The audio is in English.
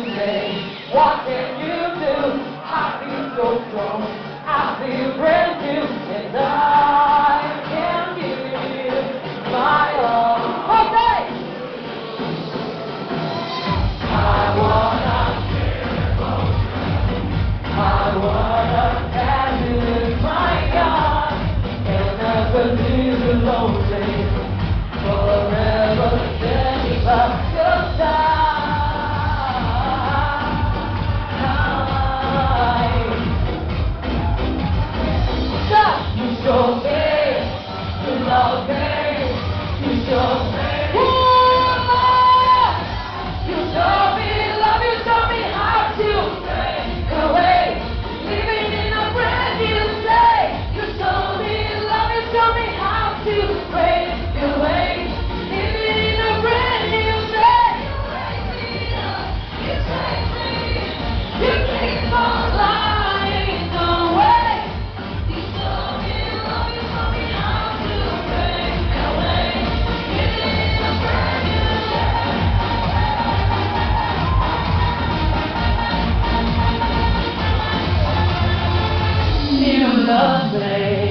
What can you do? I feel so strong. I feel brand new, and I can give my all. Okay. I wanna. I want your love me.